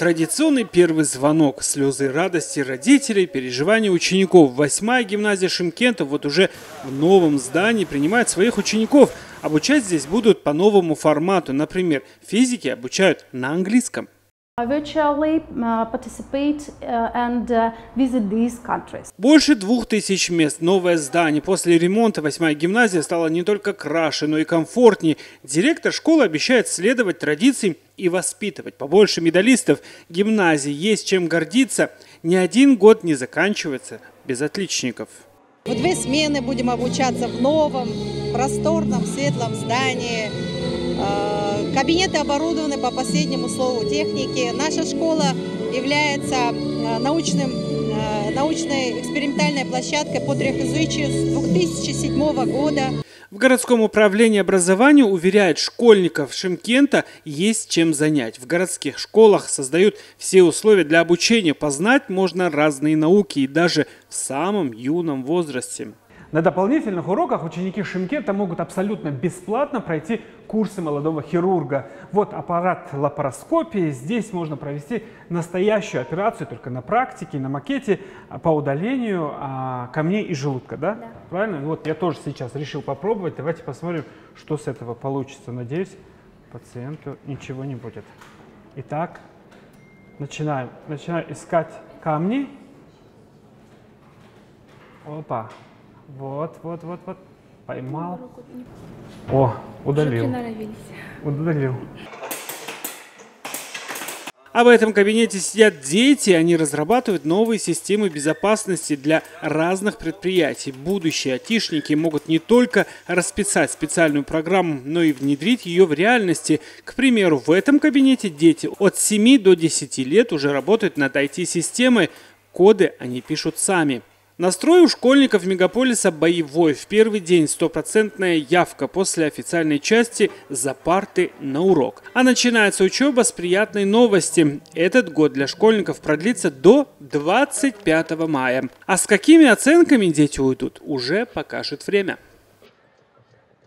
Традиционный первый звонок, слезы радости родителей, переживания учеников. Восьмая гимназия Шимкента вот уже в новом здании принимает своих учеников. Обучать здесь будут по новому формату. Например, физики обучают на английском. Virtually uh, participate uh, and uh, visit these countries. Больше двух тысяч мест. Новое здание. После ремонта восьмая гимназия стала не только краше, но и комфортнее. Директор школы обещает следовать традициям и воспитывать побольше медалистов. Гимназии есть чем гордиться. Ни один год не заканчивается без отличников. В две смены будем обучаться в новом, просторном, светлом здании. Э, Кабинеты оборудованы по последнему слову техники. Наша школа является э, научным, э, научной экспериментальной площадкой по трехязычию с 2007 года. В городском управлении образования уверяют школьников Шимкента есть чем занять. В городских школах создают все условия для обучения. Познать можно разные науки и даже в самом юном возрасте. На дополнительных уроках ученики Шимкента могут абсолютно бесплатно пройти курсы молодого хирурга. Вот аппарат лапароскопии. Здесь можно провести настоящую операцию только на практике, на макете а, по удалению а, камней из желудка. Да? Да. Правильно? Вот я тоже сейчас решил попробовать. Давайте посмотрим, что с этого получится. Надеюсь, пациенту ничего не будет. Итак, начинаем. Начинаем искать камни. Опа. Вот, вот, вот, вот. Поймал. О, удалил. Удалил. А в этом кабинете сидят дети, они разрабатывают новые системы безопасности для разных предприятий. Будущие айтишники могут не только расписать специальную программу, но и внедрить ее в реальности. К примеру, в этом кабинете дети от 7 до 10 лет уже работают над IT-системой. Коды они пишут сами. Настрой у школьников мегаполиса боевой. В первый день стопроцентная явка после официальной части за парты на урок. А начинается учеба с приятной новости. Этот год для школьников продлится до 25 мая. А с какими оценками дети уйдут, уже покажет время.